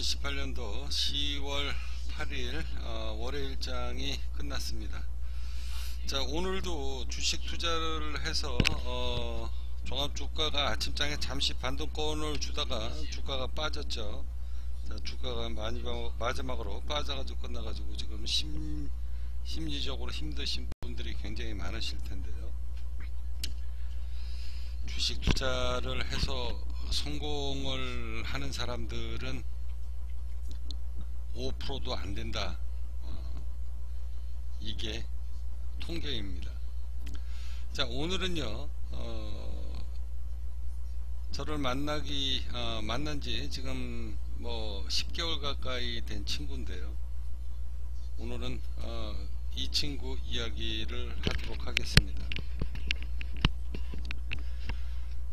2018년도 10월 8일 어, 월요 일장이 끝났습니다. 자 오늘도 주식 투자를 해서 어, 종합주가가 아침장에 잠시 반동권을 주다가 주가가 빠졌죠. 자 주가가 많이 마지막으로 빠져가지고 끝나가지고 지금 심, 심리적으로 힘드신 분들이 굉장히 많으실 텐데요. 주식 투자를 해서 성공을 하는 사람들은 5%도 안 된다. 어, 이게 통계입니다. 자 오늘은요 어, 저를 만나기 어, 만난 지 지금 뭐 10개월 가까이 된 친구인데요. 오늘은 어, 이 친구 이야기를 하도록 하겠습니다.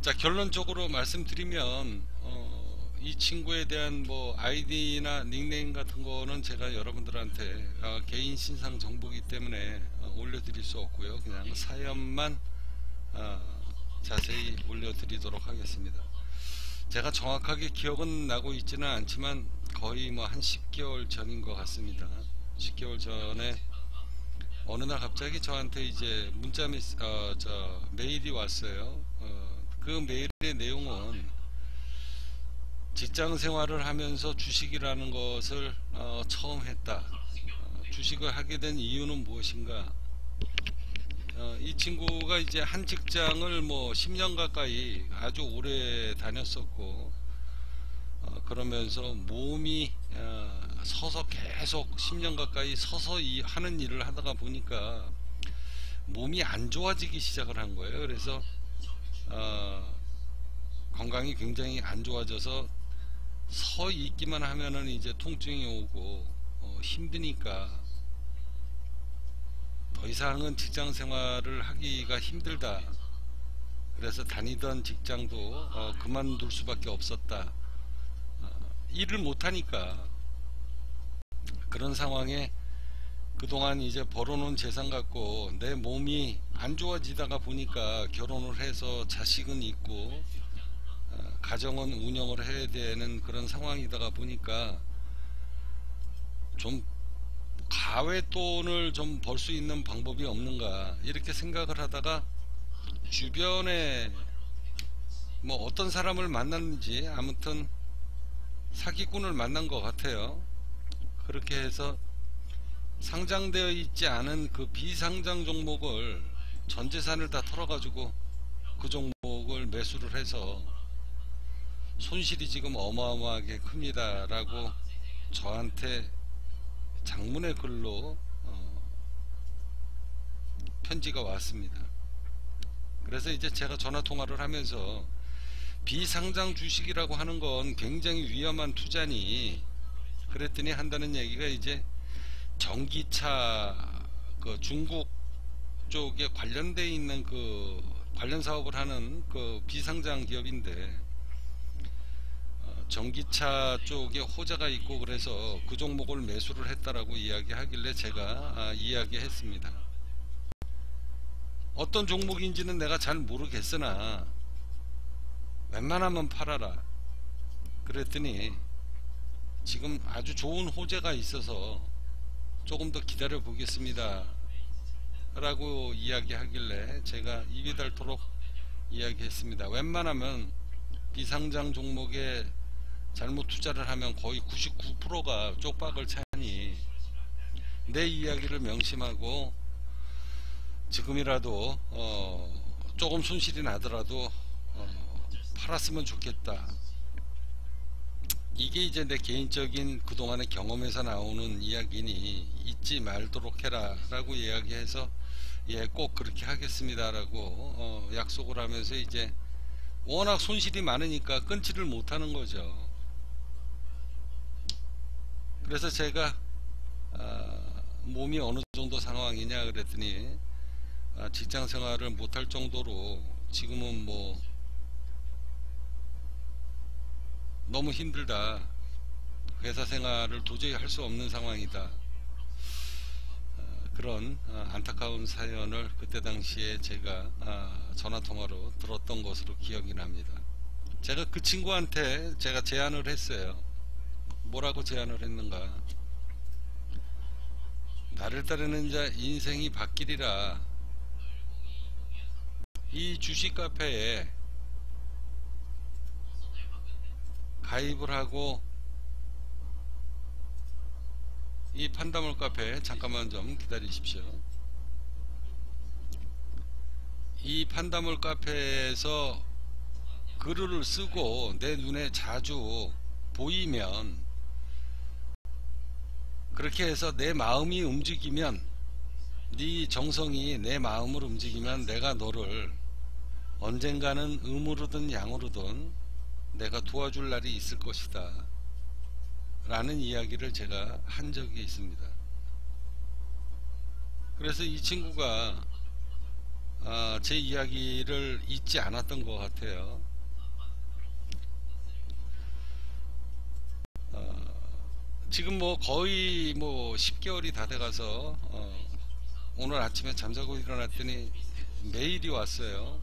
자 결론적으로 말씀드리면 어, 이 친구에 대한 뭐 아이디나 닉네임 같은 거는 제가 여러분들한테 어, 개인 신상 정보기 때문에 어, 올려드릴 수 없고요. 그냥 사연만 어, 자세히 올려드리도록 하겠습니다. 제가 정확하게 기억은 나고 있지는 않지만 거의 뭐 한 10개월 전인 것 같습니다. 10개월 전에 어느 날 갑자기 저한테 이제 문자 메시, 어, 저 메일이 왔어요. 어, 그 메일의 내용은 직장 생활을 하면서 주식이라는 것을 어, 처음 했다. 어, 주식을 하게 된 이유는 무엇인가? 어, 이 친구가 이제 한 직장을 뭐 10년 가까이 아주 오래 다녔었고 어, 그러면서 몸이 어, 서서 계속 10년 가까이 서서 이, 하는 일을 하다가 보니까 몸이 안 좋아지기 시작을 한 거예요. 그래서 어, 건강이 굉장히 안 좋아져서 서 있기만 하면은 이제 통증이 오고 어, 힘드니까 더 이상은 직장 생활을 하기가 힘들다. 그래서 다니던 직장도 어, 그만둘 수밖에 없었다. 어, 일을 못하니까 그런 상황에 그동안 이제 벌어놓은 재산 갖고 내 몸이 안 좋아지다가 보니까 결혼을 해서 자식은 있고 어, 가정은 운영을 해야 되는 그런 상황이다가 보니까 좀 가외 돈을 좀 벌 수 있는 방법이 없는가 이렇게 생각을 하다가 주변에 뭐 어떤 사람을 만났는지 아무튼 사기꾼을 만난 것 같아요. 그렇게 해서 상장되어 있지 않은 그 비상장 종목을 전 재산을 다 털어가지고 그 종목을 매수를 해서 손실이 지금 어마어마하게 큽니다 라고 저한테 장문의 글로 어 편지가 왔습니다. 그래서 이제 제가 전화 통화를 하면서 비상장 주식이라고 하는 건 굉장히 위험한 투자니 그랬더니 한다는 얘기가 이제 전기차 그 중국 쪽에 관련돼 있는 그 관련 사업을 하는 그 비상장 기업인데 어, 전기차 쪽에 호재가 있고 그래서 그 종목을 매수를 했다라고 이야기하길래 제가 아, 이야기했습니다. 어떤 종목인지는 내가 잘 모르겠으나 웬만하면 팔아라. 그랬더니 지금 아주 좋은 호재가 있어서 조금 더 기다려 보겠습니다 라고 이야기하길래 제가 입이 닳도록 이야기했습니다 웬만하면 비상장 종목에 잘못 투자를 하면 거의 99%가 쪽박을 차니. 내 이야기를 명심하고 지금이라도 어 조금 손실이 나더라도 어 팔았으면 좋겠다. 이게 이제 내 개인적인 그동안의 경험에서 나오는 이야기니 잊지 말도록 해라 라고 이야기해서 예 꼭 그렇게 하겠습니다 라고 어, 약속을 하면서 이제 워낙 손실이 많으니까 끊지를 못하는 거죠 그래서 제가 아, 몸이 어느 정도 상황이냐 그랬더니 아, 직장 생활을 못할 정도로 지금은 뭐 너무 힘들다. 회사 생활을 도저히 할 수 없는 상황이다. 어, 그런 어, 안타까운 사연을 그때 당시에 제가 아, 전화통화로 들었던 것으로 기억이 납니다. 제가 그 친구한테 제가 제안을 했어요. 뭐라고 제안을 했는가? 나를 따르는 자 인생이 바뀌리라. 이 주식 카페에 가입을 하고 이 판다몰 카페 잠깐만 좀 기다리십시오. 이 판다몰 카페에서 글을 쓰고 내 눈에 자주 보이면 그렇게 해서 내 마음이 움직이면 네 정성이 내 마음을 움직이면 내가 너를 언젠가는 음으로든 양으로든 내가 도와줄 날이 있을 것이다. 라는 이야기를 제가 한 적이 있습니다. 그래서 이 친구가 아, 제 이야기를 잊지 않았던 것 같아요 지금 뭐 거의 뭐 10개월이 다 돼가서 어, 오늘 아침에 잠자고 일어났더니 메일이 왔어요.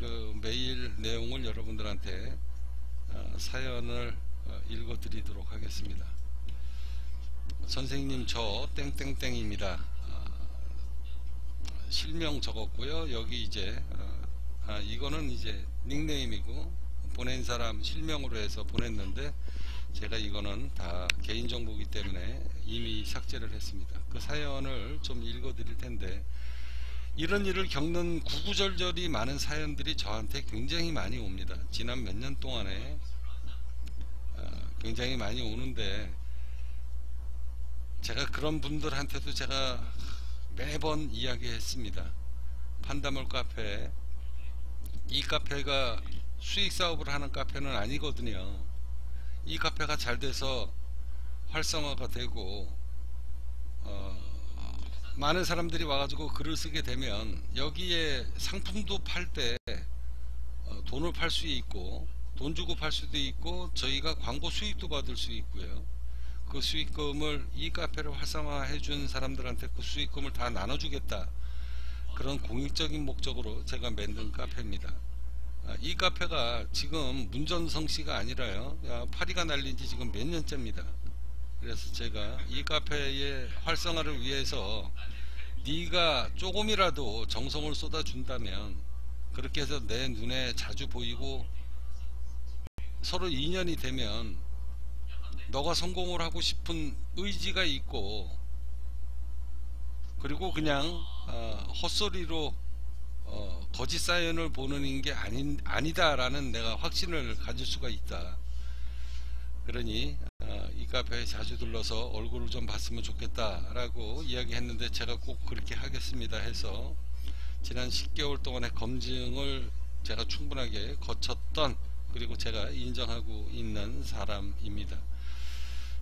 그 메일 내용을 여러분들한테 어, 사연을 어, 읽어 드리도록 하겠습니다. 선생님 저 땡땡땡입니다. 어, 실명 적었고요. 여기 이제 어, 아, 이거는 이제 닉네임이고 보낸 사람 실명으로 해서 보냈는데 제가 이거는 다 개인정보이기 때문에 이미 삭제를 했습니다. 그 사연을 좀 읽어 드릴 텐데 이런 일을 겪는 구구절절이 많은 사연들이 저한테 굉장히 많이 옵니다. 지난 몇 년 동안에 어, 굉장히 많이 오는데 제가 그런 분들한테도 제가 매번 이야기했습니다. 판다몰 카페. 이 카페가 수익 사업을 하는 카페는 아니거든요 이 카페가 잘 돼서 활성화가 되고 어, 많은 사람들이 와가지고 글을 쓰게 되면 여기에 상품도 팔때 어, 돈을 팔 수 있고 돈 주고 팔 수도 있고 저희가 광고 수익도 받을 수 있고요. 그 수익금을 이 카페를 활성화해 준 사람들한테 그 수익금을 다 나눠주겠다. 그런 공익적인 목적으로 제가 만든 카페입니다. 아, 이 카페가 지금 문전성시가 아니라요. 파리가 날린 지 지금 몇 년째입니다. 그래서 제가 이 카페의 활성화를 위해서 네가 조금이라도 정성을 쏟아준다면 그렇게 해서 내 눈에 자주 보이고 서로 인연이 되면 너가 성공을 하고 싶은 의지가 있고 그리고 그냥 어, 헛소리로 어, 거짓 사연을 보는 게 아닌, 아니다라는 내가 확신을 가질 수가 있다. 그러니 어, 이 카페에 자주 들러서 얼굴을 좀 봤으면 좋겠다라고 이야기했는데 제가 꼭 그렇게 하겠습니다 해서 지난 10개월 동안의 검증을 제가 충분하게 거쳤던 그리고 제가 인정하고 있는 사람입니다.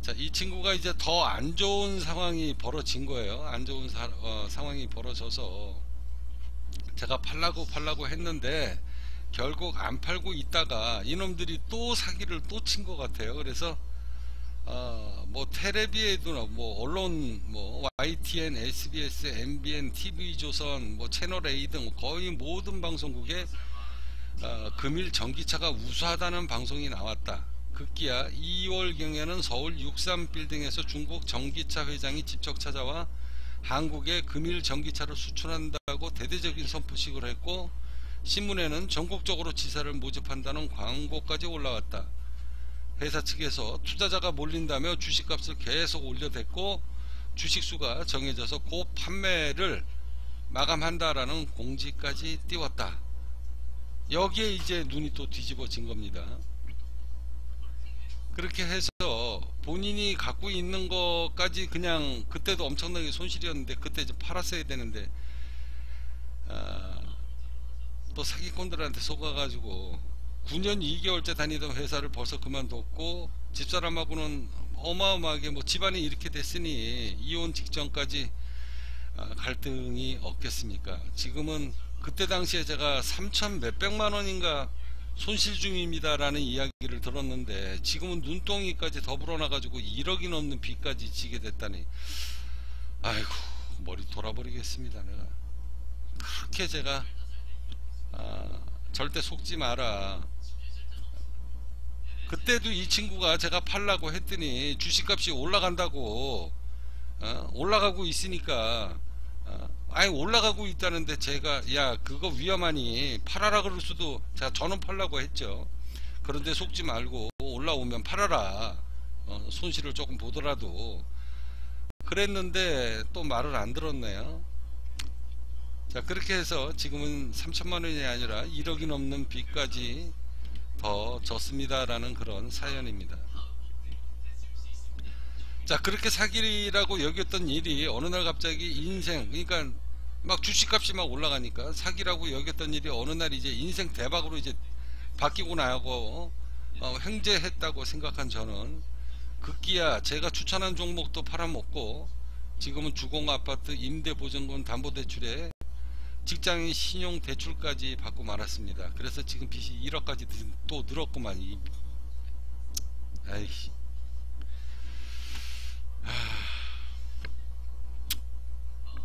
자, 이 친구가 이제 더 안 좋은 상황이 벌어진 거예요. 안 좋은 사, 어, 상황이 벌어져서 제가 팔라고 팔라고 했는데 결국 안 팔고 있다가 이놈들이 또 사기를 또 친 것 같아요. 그래서 어, 뭐 테레비에도 뭐 언론 뭐 YTN, SBS, MBN, TV조선, 뭐 채널 A 등 거의 모든 방송국에 어, 금일 전기차가 우수하다는 방송이 나왔다. 급기야 2월경에는 서울 63빌딩에서 중국 전기차 회장이 직접 찾아와 한국에 금일 전기차를 수출한다 고 대대적인 선포식을 했고 신문에는 전국적으로 지사를 모집한다는 광고까지 올라왔다. 회사 측에서 투자자가 몰린다며 주식값을 계속 올려댔고 주식수가 정해져서 고 판매를 마감한다라는 공지까지 띄웠다. 여기에 이제 눈이 또 뒤집어진 겁니다. 그렇게 해서 본인이 갖고 있는 것까지 그냥 그때도 엄청나게 손실이었는데 그때 좀 팔았어야 되는데 아, 또 사기꾼들한테 속아가지고 9년 2개월째 다니던 회사를 벌써 그만뒀고 집사람하고는 어마어마하게 뭐 집안이 이렇게 됐으니 이혼 직전까지 아, 갈등이 없겠습니까? 지금은 그때 당시에 제가 3천 몇백만 원인가 손실 중입니다 라는 이야기를 들었는데 지금은 눈덩이까지 더불어 놔가지고 1억이 넘는 빚까지 지게 됐다니. 아이고 머리 돌아버리겠습니다 내가 그렇게 제가 아, 절대 속지 마라 그때도 이 친구가 제가 팔라고 했더니 주식값이 올라간다고 어? 올라가고 있으니까 어? 아니 올라가고 있다는데 제가 야 그거 위험하니 팔아라 그럴 수도 자 저는 팔라고 했죠 그런데 속지 말고 올라오면 팔아라 어, 손실을 조금 보더라도 그랬는데 또 말을 안 들었네요 자 그렇게 해서 지금은 3천만원이 아니라 1억이 넘는 빚까지 더 졌습니다 라는 그런 사연입니다. 자 그렇게 사기라고 여겼던 일이 어느 날 갑자기 인생 그러니까 막 주식값이 막 올라가니까 사기라고 여겼던 일이 어느 날 이제 인생 대박으로 이제 바뀌고 나고 어, 횡재했다고 생각한 저는 급기야 제가 추천한 종목도 팔아먹고 지금은 주공아파트 임대보증금 담보대출에 직장인 신용 대출까지 받고 말았습니다. 그래서 지금 빚이 1억까지 또 늘었구만. 아이씨.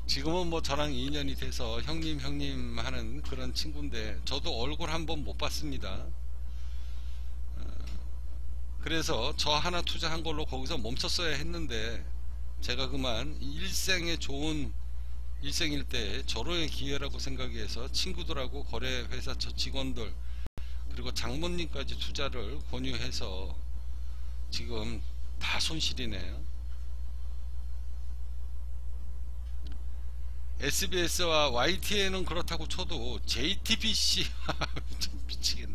지금은 뭐 저랑 인연이 돼서 형님 형님 하는 그런 친구인데 저도 얼굴 한번 못 봤습니다. 어, 그래서 저 하나 투자한 걸로 거기서 멈췄어야 했는데 제가 그만 일생에 좋은 일생일 때 절호의 기회라고 생각해서 친구들하고 거래회사 저 직원들 그리고 장모님까지 투자를 권유해서 지금 다 손실이네요. SBS와 YTN은 그렇다고 쳐도 JTBC 미치겠네.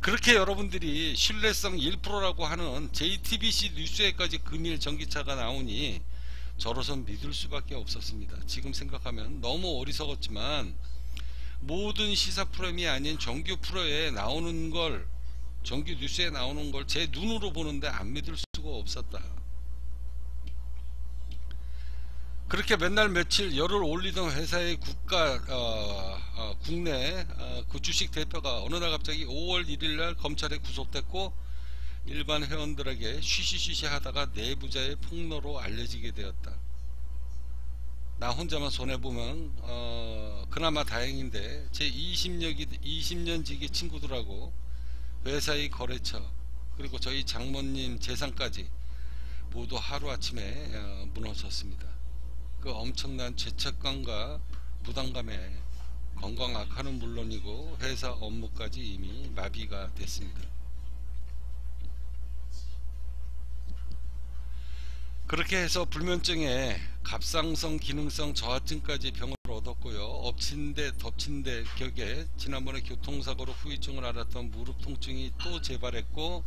그렇게 여러분들이 신뢰성 1%라고 하는 JTBC 뉴스에까지 금일 전기차가 나오니 저로선 믿을 수밖에 없었습니다. 지금 생각하면 너무 어리석었지만 모든 시사 프로그램이 아닌 정규 프로에 나오는 걸 정규 뉴스에 나오는 걸 제 눈으로 보는데 안 믿을 수가 없었다. 그렇게 맨날 며칠 열을 올리던 회사의 국가 어, 어, 국내 어, 그 주식 대표가 어느 날 갑자기 5월 1일 날 검찰에 구속됐고 일반 회원들에게 쉬쉬쉬쉬 하다가 내부자의 폭로로 알려지게 되었다. 나 혼자만 손해보면 어, 그나마 다행인데 제 20년, 20년 지기 친구들하고 회사의 거래처 그리고 저희 장모님 재산까지 모두 하루아침에 어, 무너졌습니다. 그 엄청난 죄책감과 부담감에 건강 악화는 물론이고 회사 업무까지 이미 마비가 됐습니다. 그렇게 해서 불면증에 갑상선 기능성 저하증까지 병을 얻었고요. 엎친 데 덮친 데 격에 지난번에 교통사고로 후유증을 앓았던 무릎 통증이 또 재발했고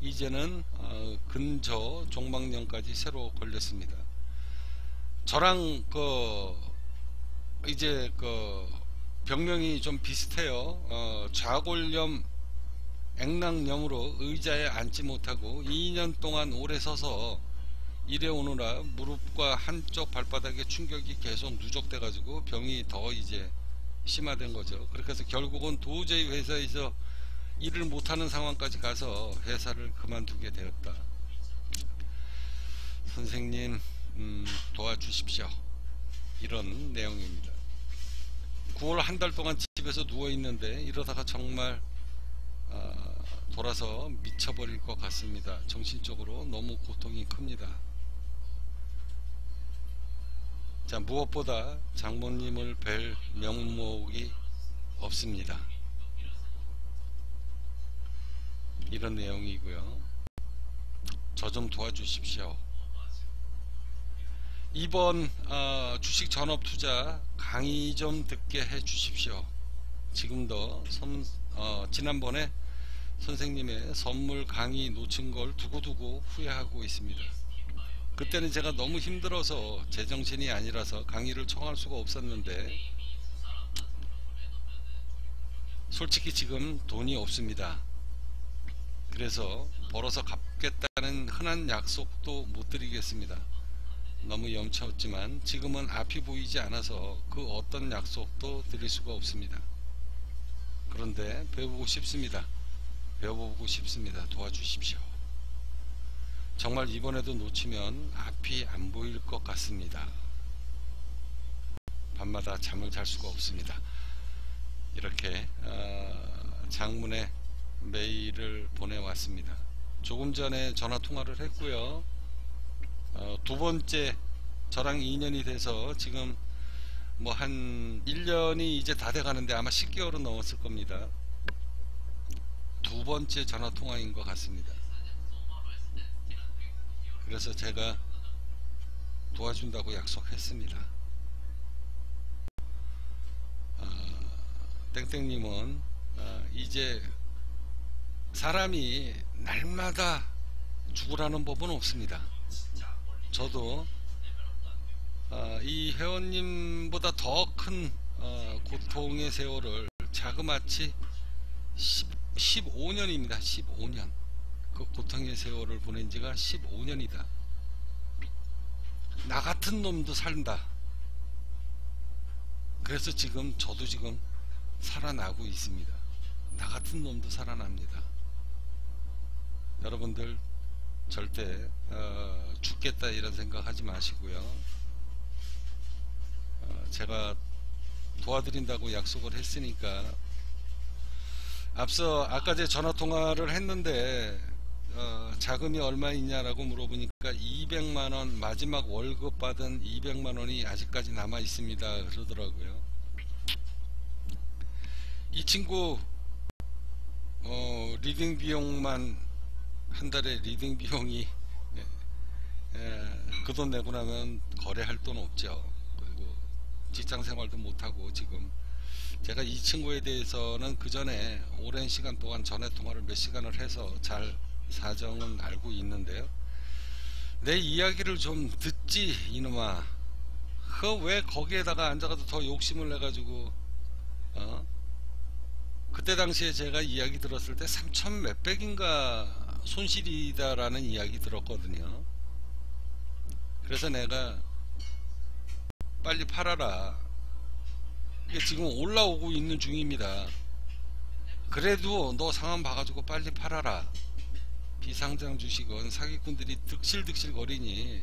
이제는 어, 근저 종막염까지 새로 걸렸습니다. 저랑 그 이제 그 병명이 좀 비슷해요. 어, 좌골염 액낭염으로 의자에 앉지 못하고 2년 동안 오래 서서 일해 오느라 무릎과 한쪽 발바닥에 충격이 계속 누적돼 가지고 병이 더 이제 심화된 거죠. 그렇게 해서 결국은 도저히 회사에서 일을 못하는 상황까지 가서 회사를 그만두게 되었다. 선생님 음, 도와주십시오. 이런 내용입니다. 9월 한 달 동안 집에서 누워 있는데 이러다가 정말 어, 돌아서 미쳐버릴 것 같습니다. 정신적으로 너무 고통이 큽니다. 자 무엇보다 장모님을 뵐 명목이 없습니다. 이런 내용이고요. 저 좀 도와주십시오. 이번 어, 주식 전업 투자 강의 좀 듣게 해 주십시오. 지금도 선, 어, 지난번에 선생님의 선물 강의 놓친 걸 두고두고 후회하고 있습니다. 그때는 제가 너무 힘들어서 제정신이 아니라서 강의를 청할 수가 없었는데 솔직히 지금 돈이 없습니다. 그래서 벌어서 갚겠다는 흔한 약속도 못 드리겠습니다. 너무 염치었지만 지금은 앞이 보이지 않아서 그 어떤 약속도 드릴 수가 없습니다. 그런데 배우고 싶습니다. 배워보고 싶습니다. 도와주십시오. 정말 이번에도 놓치면 앞이 안 보일 것 같습니다. 밤마다 잠을 잘 수가 없습니다. 이렇게 어, 장문의 메일을 보내왔습니다. 조금 전에 전화 통화를 했고요. 어, 두 번째 저랑 인연이 돼서 지금 뭐 한 1년이 이제 다 돼가는데 아마 10개월은 넘었을 겁니다. 두 번째 전화 통화인 것 같습니다. 그래서 제가 도와준다고 약속했습니다. 어, 땡땡님은 어, 이제 사람이 날마다 죽으라는 법은 없습니다. 저도 어, 이 회원님보다 더큰 어, 고통의 세월을 자그마치 10, 15년입니다. 15년. 그 고통의 세월을 보낸 지가 15년이다. 나 같은 놈도 산다. 그래서 지금 저도 지금 살아나고 있습니다. 나 같은 놈도 살아납니다. 여러분들 절대 어, 죽겠다 이런 생각 하지 마시고요. 어, 제가 도와드린다고 약속을 했으니까 앞서 아까 제 전화 통화를 했는데 어, 자금이 얼마 있냐라고 물어보니까 200만 원 마지막 월급 받은 200만 원이 아직까지 남아 있습니다. 그러더라고요. 이 친구 어, leading 비용만 한 달에 leading 비용이 예, 그돈 내고 나면 거래할 돈 없죠. 그리고 직장 생활도 못하고 지금. 제가 이 친구에 대해서는 그 전에 오랜 시간 동안 전화 통화를 몇 시간을 해서 잘 사정은 알고 있는데요. 내 이야기를 좀 듣지 이놈아. 그 왜 거기에다가 앉아가지고 더 욕심을 내가지고 어? 그때 당시에 제가 이야기 들었을 때 3천 몇백인가 손실이다라는 이야기 들었거든요. 그래서 내가 빨리 팔아라. 이게 지금 올라오고 있는 중입니다. 그래도 너 상황 봐가지고 빨리 팔아라. 비상장 주식은 사기꾼들이 득실득실 거리니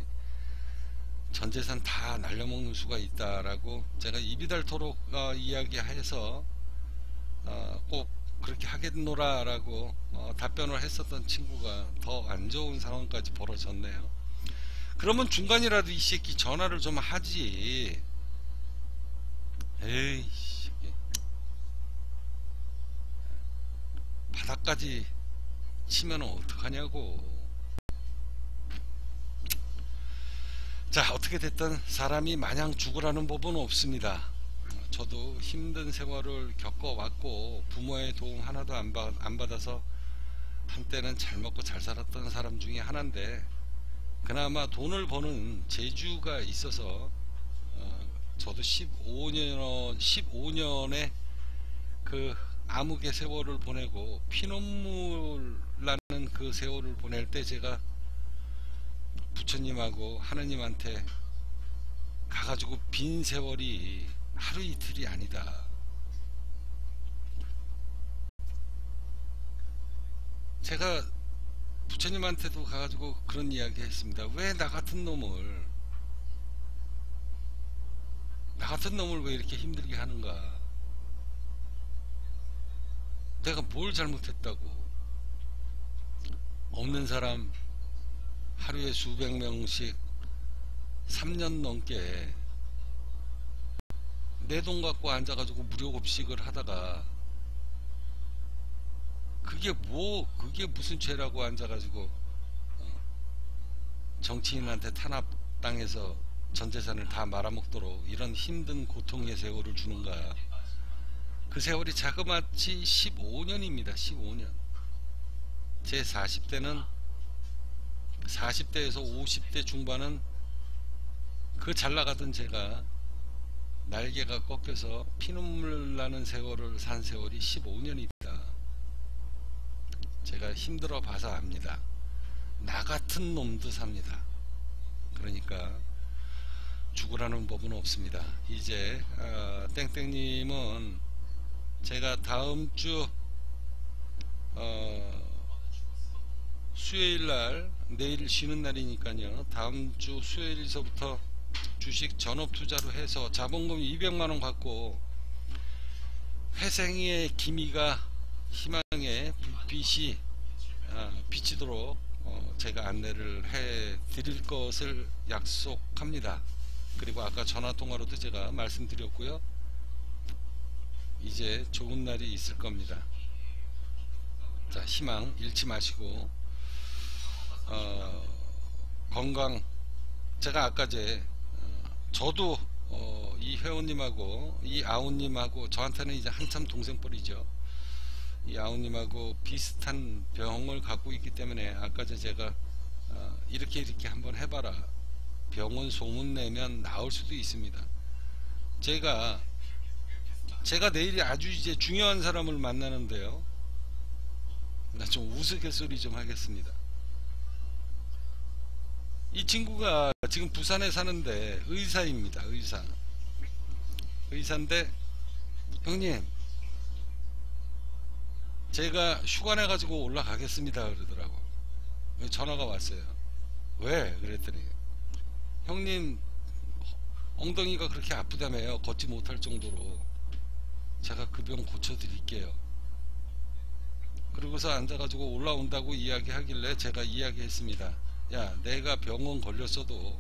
전재산 다 날려먹는 수가 있다라고 제가 닳도록 어, 이야기해서 어, 꼭 그렇게 하겠노라 라고 어, 답변을 했었던 친구가 더 안 좋은 상황까지 벌어졌네요. 그러면 중간이라도 이 새끼 전화를 좀 하지. 에이 바닥까지 치면 어떡하냐고. 자 어떻게 됐든 사람이 마냥 죽으라는 법은 없습니다. 저도 힘든 세월을 겪어왔고 부모의 도움 하나도 안, 받, 안 받아서 한때는 잘 먹고 잘 살았던 사람 중에 하나인데 그나마 돈을 버는 재주가 있어서 어, 저도 15년 15년의 그 암흑의 세월을 보내고 피눈물 나는 그 세월을 보낼 때 제가 부처님하고 하느님한테 가가지고 빈 세월이 하루 이틀이 아니다. 제가 부처님한테도 가가지고 그런 이야기 했습니다. 왜 나 같은 놈을 나 같은 놈을 왜 이렇게 힘들게 하는가? 내가 뭘 잘못했다고? 없는 사람 하루에 수백 명씩 3년 넘게 내 돈 갖고 앉아가지고 무료급식을 하다가 그게 뭐 그게 무슨 죄라고 앉아가지고 어, 정치인한테 탄압당해서 전재산을 다 말아먹도록 이런 힘든 고통의 세월을 주는가 그 세월이 자그마치 15년입니다 15년 제 40대는 40대에서 50대 중반은 그 잘나가던 제가 날개가 꺾여서 피눈물 나는 세월을 산 세월이 15년이다. 제가 힘들어 봐서 압니다. 나 같은 놈도 삽니다. 그러니까 죽으라는 법은 없습니다. 이제 어, 땡땡님은 제가 다음 주 어, 수요일 날 내일 쉬는 날이니까요 다음 주 수요일서부터 주식 전업 투자로 해서 자본금 200만 원 갖고 회생의 기미가 희망의 빛이 아, 비치도록 어, 제가 안내를 해 드릴 것을 약속합니다. 그리고 아까 전화 통화로도 제가 말씀드렸고요. 이제 좋은 날이 있을 겁니다. 자, 희망 잃지 마시고 어, 건강 제가 아까 제 어, 저도 어, 이 회원님하고 이 아우님하고 저한테는 이제 한참 동생뻘이죠. 이 아우님하고 비슷한 병을 갖고 있기 때문에 아까 제가 어, 이렇게 이렇게 한번 해봐라 병원 소문 내면 나올 수도 있습니다. 제가 제가 내일이 아주 이제 중요한 사람을 만나는데요. 나 좀 우스갯소리 좀 하겠습니다. 이 친구가 지금 부산에 사는데 의사입니다. 의사. 의사인데 형님 제가 휴가 내 가지고 올라가겠습니다 그러더라고 전화가 왔어요 왜 그랬더니 형님 엉덩이가 그렇게 아프다며요 걷지 못할 정도로 제가 그 병 고쳐드릴게요. 그러고서 앉아가지고 올라온다고 이야기하길래 제가 이야기했습니다. 야 내가 병원 걸렸어도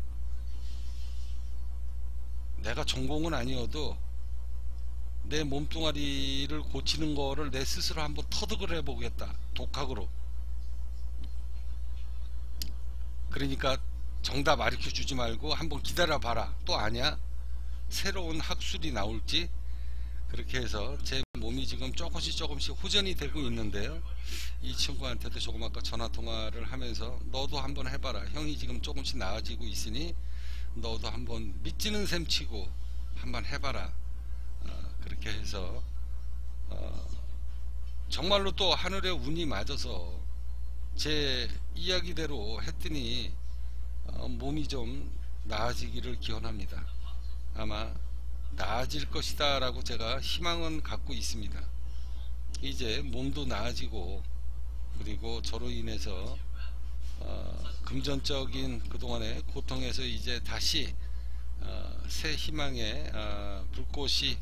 내가 전공은 아니어도 내 몸뚱아리를 고치는 거를 내 스스로 한번 터득을 해보겠다. 독학으로. 그러니까 정답 가르쳐 주지 말고 한번 기다려 봐라. 또 아냐 새로운 학술이 나올지 그렇게 해서 제 몸이 지금 조금씩 조금씩 호전이 되고 있는데요. 이 친구한테도 조금 아까 전화 통화를 하면서 너도 한번 해봐라. 형이 지금 조금씩 나아지고 있으니 너도 한번 믿지는 셈 치고 한번 해봐라. 어, 그렇게 해서 어, 정말로 또 하늘의 운이 맞아서 제 이야기대로 했더니 어, 몸이 좀 나아지기를 기원합니다. 아마 나아질 것이다 라고 제가 희망은 갖고 있습니다. 이제 몸도 나아지고 그리고 저로 인해서 어, 금전적인 그동안의 고통에서 이제 다시 어, 새 희망의 어, 불꽃이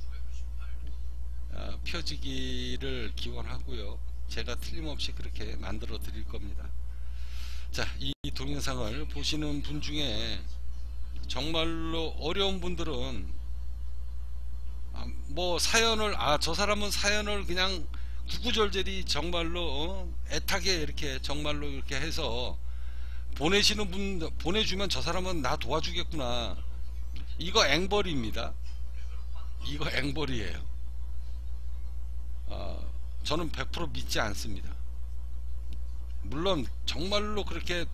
어, 펴지기를 기원하고요. 제가 틀림없이 그렇게 만들어 드릴 겁니다. 자, 이 동영상을 보시는 분 중에 정말로 어려운 분들은 아, 뭐 사연을 아 저 사람은 사연을 그냥 구구절절히 정말로 어, 애타게 이렇게 정말로 이렇게 해서 보내시는 분 보내주면 저 사람은 나 도와주겠구나. 이거 앵벌입니다. 이거 앵벌이에요. 어, 저는 100% 믿지 않습니다. 물론 정말로 그렇게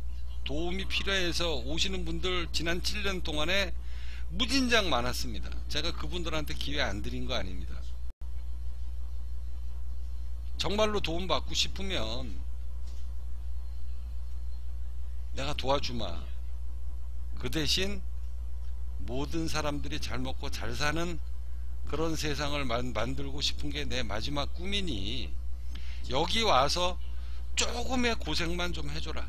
도움이 필요해서 오시는 분들 지난 7년 동안에 무진장 많았습니다. 제가 그분들한테 기회 안 드린 거 아닙니다. 정말로 도움 받고 싶으면 내가 도와주마. 그 대신 모든 사람들이 잘 먹고 잘 사는 그런 세상을 만들고 싶은 게 내 마지막 꿈이니 여기 와서 조금의 고생만 좀 해줘라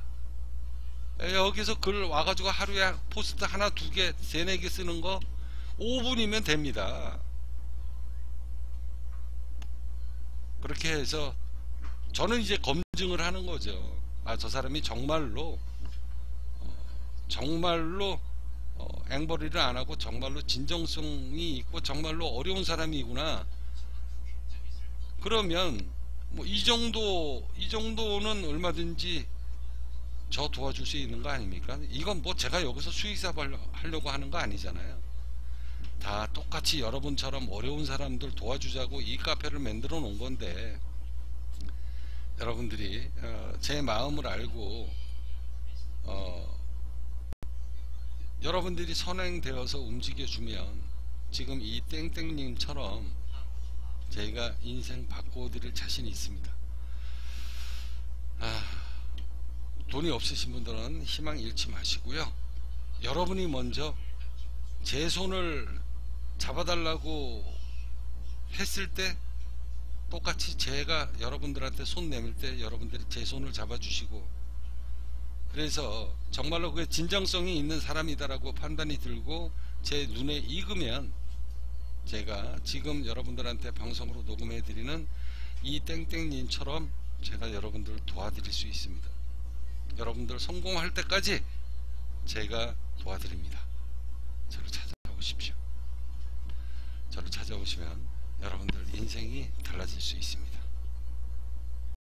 여기서 글 와가지고 하루에 포스트 하나 두 개 세네 개 쓰는 거 5분이면 됩니다 그렇게 해서 저는 이제 검증을 하는 거죠 아 저 사람이 정말로 어, 정말로 어, 앵벌이를 안 하고 정말로 진정성이 있고 정말로 어려운 사람이구나. 그러면 뭐 이 정도 이 정도는 얼마든지 저 도와줄 수 있는 거 아닙니까? 이건 뭐 제가 여기서 수익사 하려고 하는 거 아니잖아요. 다 똑같이 여러분처럼 어려운 사람들 도와주자고 이 카페를 만들어 놓은 건데 여러분들이 어, 제 마음을 알고 어, 여러분들이 선행되어서 움직여주면 지금 이 땡땡님처럼 저희가 인생 바꿔드릴 자신이 있습니다. 아, 돈이 없으신 분들은 희망 잃지 마시고요. 여러분이 먼저 제 손을 잡아달라고 했을 때 똑같이 제가 여러분들한테 손 내밀 때 여러분들이 제 손을 잡아주시고 그래서 정말로 그 진정성이 있는 사람이다라고 판단이 들고 제 눈에 익으면 제가 지금 여러분들한테 방송으로 녹음해 드리는 이 땡땡님처럼 제가 여러분들 도와드릴 수 있습니다. 여러분들 성공할 때까지 제가 도와드립니다. 저를 찾아오십시오. 저를 찾아오시면 여러분들 인생이 달라질 수 있습니다.